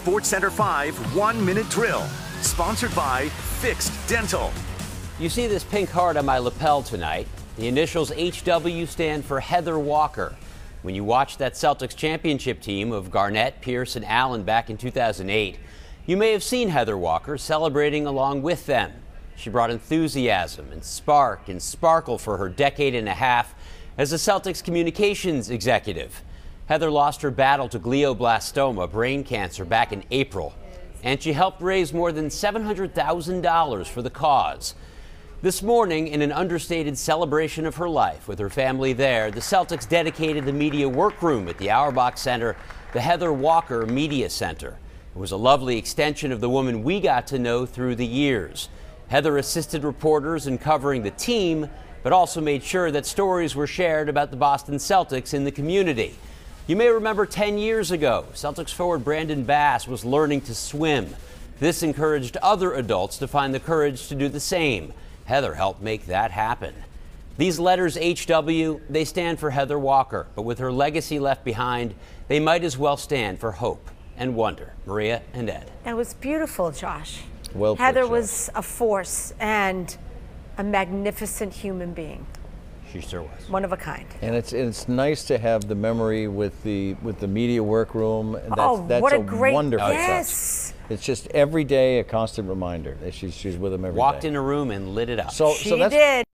Sports Center 5 one minute drill. Sponsored by Fixed Dental. You see this pink heart on my lapel tonight. The initials HW stand for Heather Walker. When you watched that Celtics championship team of Garnett, Pierce, and Allen back in 2008, you may have seen Heather Walker celebrating along with them. She brought enthusiasm and spark and sparkle for her decade and a half as a Celtics communications executive. Heather lost her battle to glioblastoma, brain cancer, back in April, and she helped raise more than $700,000 for the cause. This morning, in an understated celebration of her life with her family there, the Celtics dedicated the media workroom at the Auerbach Center, the Heather Walker Media Center. It was a lovely extension of the woman we got to know through the years. Heather assisted reporters in covering the team, but also made sure that stories were shared about the Boston Celtics in the community. You may remember 10 years ago, Celtics forward Brandon Bass was learning to swim. This encouraged other adults to find the courage to do the same. Heather helped make that happen. These letters HW, they stand for Heather Walker, but with her legacy left behind, they might as well stand for hope and wonder. Maria and Ed. That was beautiful, Josh. Well put, Heather Josh. was a force and a magnificent human being, She sure was. one of a kind. And it's it's nice to have the memory with the with the media workroom. That's, oh, that's what a, a, great wonderful touch. yes. It's just every day a constant reminder that she's she's with them every day. Walked in a room and lit it up. So She so that's did.